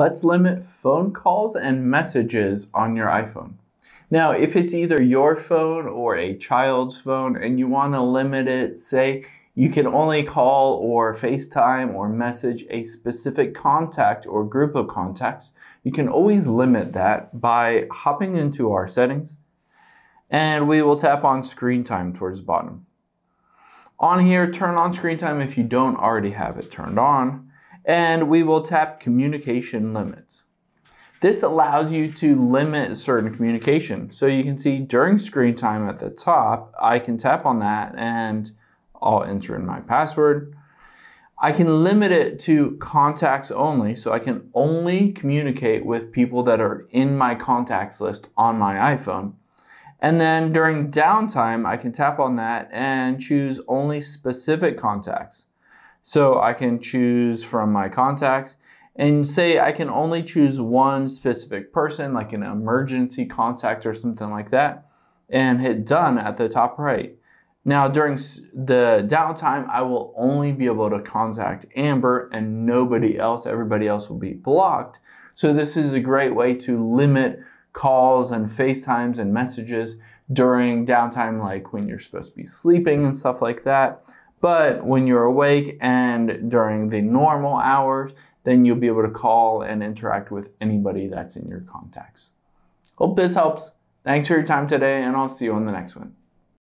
Let's limit phone calls and messages on your iPhone. Now, if it's either your phone or a child's phone and you want to limit it, say you can only call or FaceTime or message a specific contact or group of contacts, you can always limit that by hopping into our settings and we will tap on screen time towards the bottom. On here, turn on screen time if you don't already have it turned on, and we will tap communication limits. This allows you to limit certain communication. So you can see during screen time at the top, I can tap on that and I'll enter in my password. I can limit it to contacts only, so I can only communicate with people that are in my contacts list on my iPhone. And then during downtime, I can tap on that and choose only specific contacts. So I can choose from my contacts and say I can only choose one specific person, like an emergency contact or something like that, and hit done at the top right. Now, during the downtime, I will only be able to contact Amber and nobody else. Everybody else will be blocked. So this is a great way to limit calls and FaceTimes and messages during downtime, like when you're supposed to be sleeping and stuff like that. But when you're awake and during the normal hours, then you'll be able to call and interact with anybody that's in your contacts. Hope this helps. Thanks for your time today, and I'll see you on the next one.